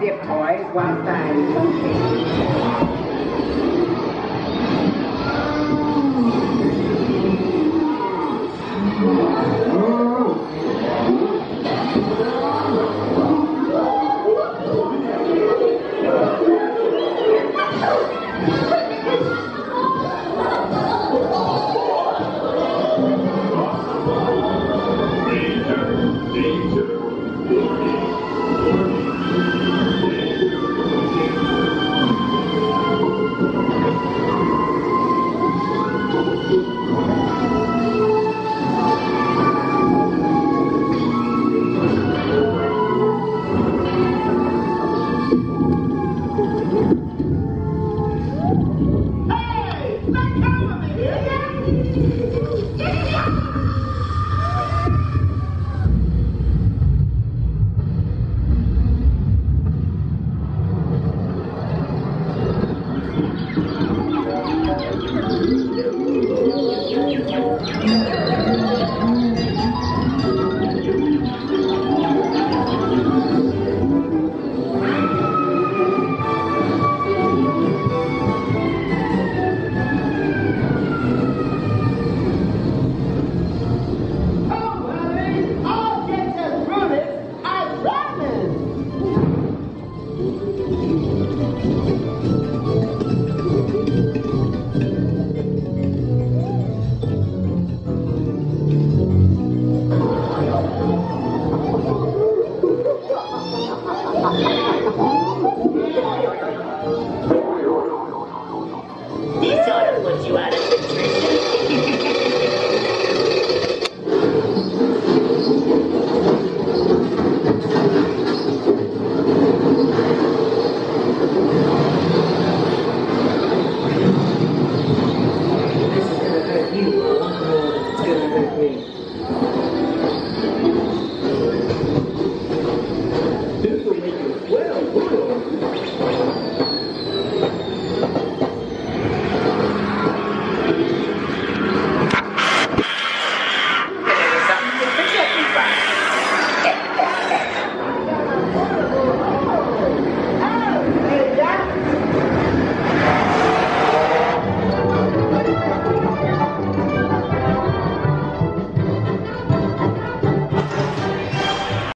dip toys whilst I'm sleeping. This ought to put you out of